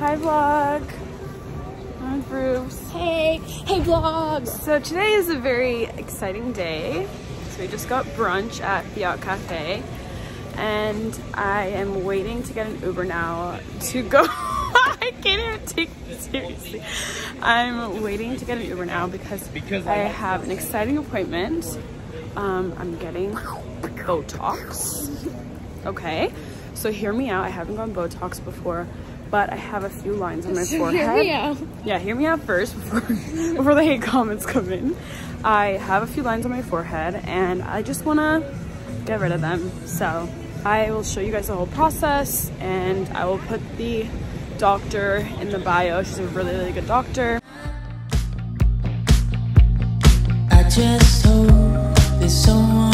Hi vlog. I'm Bruce. Hey, hey vlog. So today is a very exciting day. So we just got brunch at Fiat Cafe and I am waiting to get an Uber now to go. I can't even take this seriously. I'm waiting to get an Uber now because, because I have an exciting appointment. Um, I'm getting Botox. Okay, so hear me out. I haven't gone Botox before, but I have a few lines on my So forehead. hear me out. Yeah, hear me out first before, before the hate comments come in. I have a few lines on my forehead and I just wanna get rid of them. So I will show you guys the whole process and I will put the doctor in the bio. She's a really, really good doctor. I just hope that someone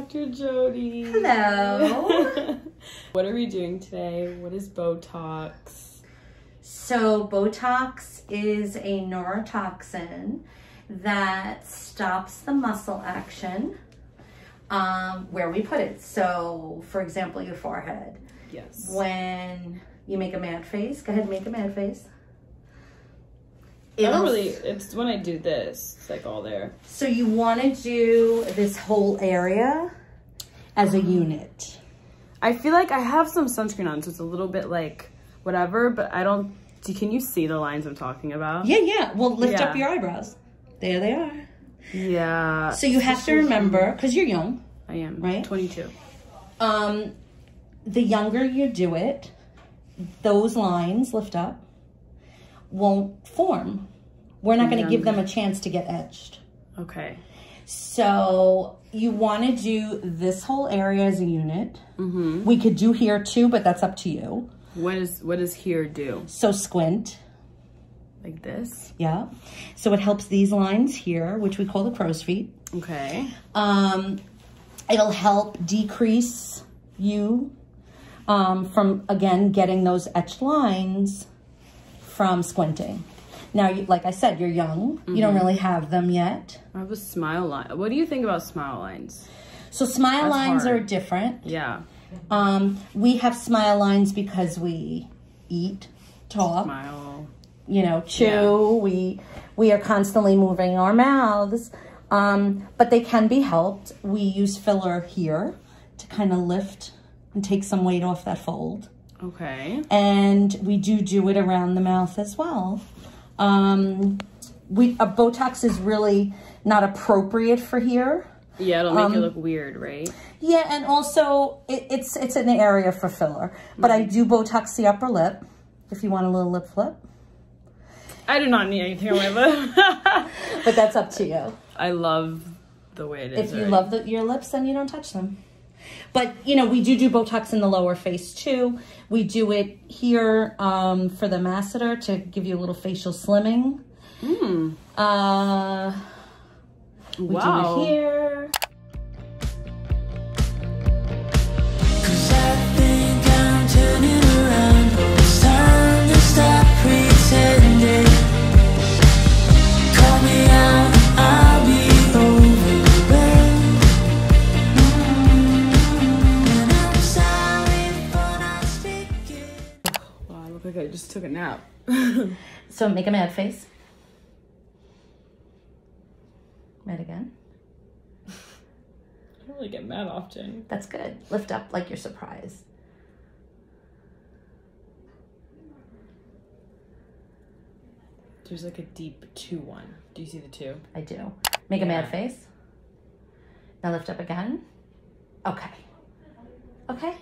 Dr. Jodi. Hello. what are we doing today? What is Botox? so Botox is a neurotoxin that stops the muscle action um, where we put it. So, for example, your forehead. Yes. When you make a mad face, go ahead and make a mad face. I don't really, it's when I do this, it's like all there. So you want to do this whole area as a unit. I feel like I have some sunscreen on, so it's a little bit like whatever, but I don't. do- Can you see the lines I'm talking about? Yeah, yeah. Well, lift Yeah. up your eyebrows. There they are. Yeah. So you have to remember, because you're young, I am. Right? 22. um, the younger you do it, those lines lift up won't form. We're not going to give them a chance to get etched. Okay. So you want to do this whole area as a unit. We could do here too, but that's up to you. What is what does here do? So squint, Like this? yeah. So it helps these lines here, which we call the crow's feet. Okay. Um, it'll help decrease you um, from, again, getting those etched lines from squinting. Now, like I said, you're young. You don't really have them yet. I have a smile line. What do you think about smile lines? So smile That's lines hard. are different. Yeah. Um, we have smile lines because we eat, talk, Smile. you know, chew. We we are constantly moving our mouths, um, but they can be helped. We use filler here to kind of lift and take some weight off that fold, Okay. and we do do it around the mouth as well. Um, we a Botox is really not appropriate for here. Yeah, it'll make Um, it look weird, right? Yeah, and also it, it's it's an area for filler. But I do Botox the upper lip if you want a little lip flip. I do not need anything on my lip. But that's up to you. I love the way it is. If you already. love the, your lips, then you don't touch them. But you know, we do do Botox in the lower face too. We do it here um, for the masseter to give you a little facial slimming. Mm. Uh, we wow. do it here. Took a nap. So make a mad face. Mad again. I don't really get mad often. That's good. Lift up like you're surprised. There's like a deep two one. Do you see the two? I do. Make a mad face. Now lift up again. Okay. Okay.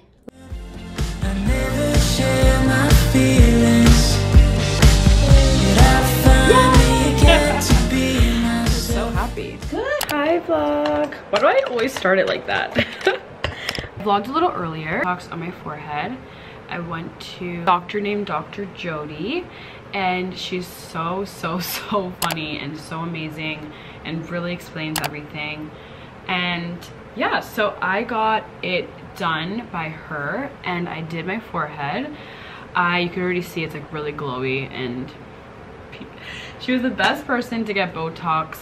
Why do I always start it like that? I vlogged a little earlier. Box on my forehead. I went to doctor named Dr. Jodi and she's so so so funny and so amazing and really explains everything and yeah so I got it done by her and I did my forehead uh, you can already see it's like really glowy and she was the best person to get Botox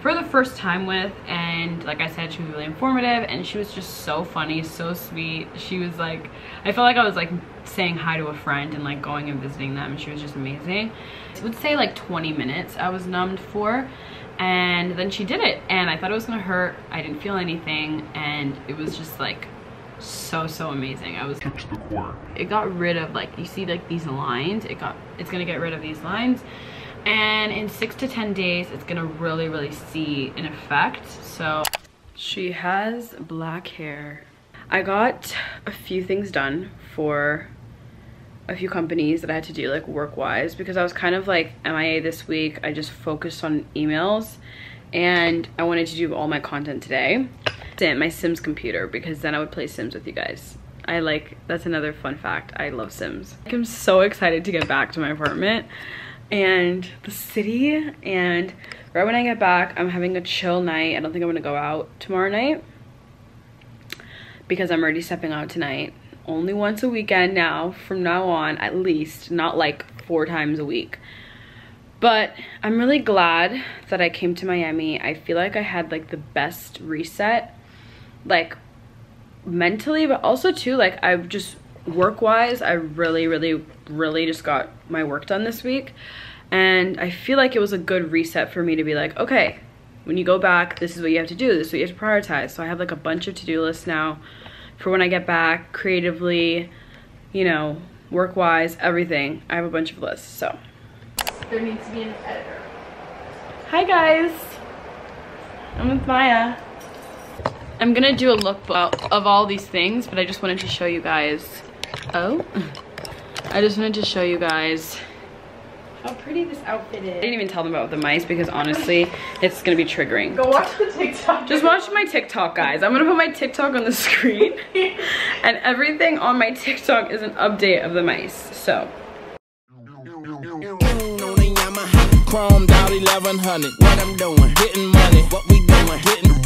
for the first time with and like I said she was really informative and she was just so funny so sweet. She was like I felt like I was like saying hi to a friend and like going and visiting them she was just amazing. I would say like 20 minutes I was numbed for and then she did it and I thought it was gonna hurt. I didn't feel anything and it was just like so so amazing. I was it got rid of like you see like these lines? It got it's gonna get rid of these lines and in six to ten days it's gonna really really see an effect. So she has black hair. I got a few things done for a few companies that i had to do like work wise because i was kind of like mia this week. I just focused on emails and i wanted to do all my content today. My sims computer because then i would play sims with you guys. I like, that's another fun fact. I love Sims. I'm so excited to get back to my apartment and the city and right when I get back I'm having a chill night. I don't think I'm gonna go out tomorrow night because I'm already stepping out tonight. Only once a weekend now from now on at least not like four times a week. But I'm really glad that I came to Miami. I feel like I had like the best reset like mentally but also too like I've just work wise I really really really just got my work done this week and I feel like it was a good reset for me to be like, okay, when you go back, this is what you have to do. This is what you have to prioritize. So I have like a bunch of to-do lists now for when I get back creatively, you know, work-wise, everything. I have a bunch of lists, so. There needs to be an editor. Hi guys, I'm with Maya. I'm gonna do a lookbook of all these things, but I just wanted to show you guys, oh, I just wanted to show you guys how pretty this outfit is. I didn't even tell them about the mice because honestly, it's gonna be triggering. Go watch the TikTok. Just watch my TikTok, guys. I'm gonna put my TikTok on the screen. and everything on my TikTok is an update of the mice, so. Chromed out 1100. What I'm doing, getting money. What we doing, getting